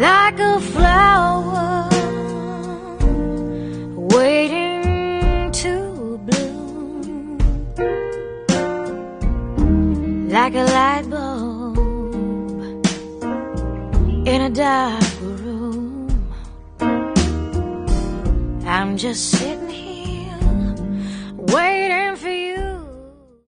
like a flower waiting to bloom, like a light bulb in a dark room. I'm just sitting here.